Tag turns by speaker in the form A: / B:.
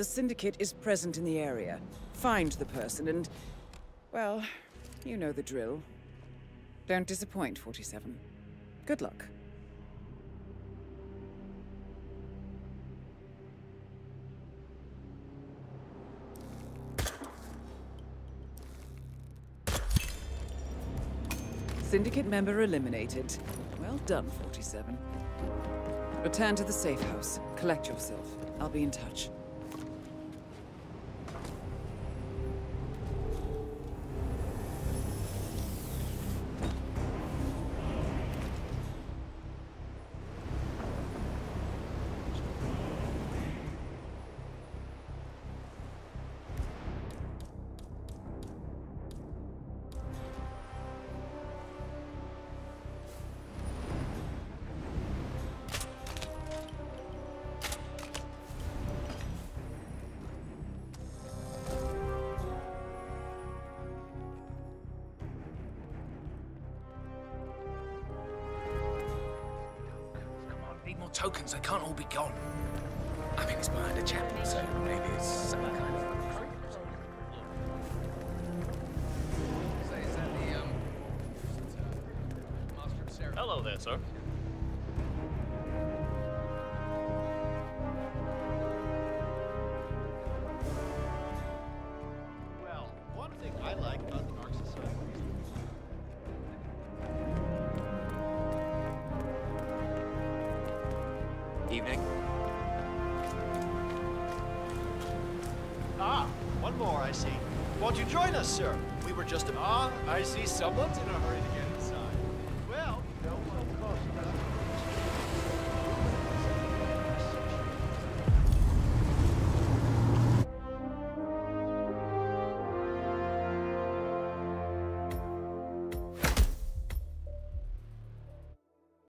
A: The Syndicate is present in the area. Find the person and... Well, you know the drill. Don't disappoint, 47. Good luck. Syndicate member eliminated. Well done, 47. Return to the safe house. Collect yourself. I'll be in touch.
B: Tokens, they can't all be gone. I mean, it's behind a chapel, so maybe it's some kind of...
C: Hello there, sir.
B: Evening.
D: Ah, one more, I see. Won't you join us, sir? We were just... Ah, I see someone's in a hurry to get